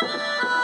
Oh!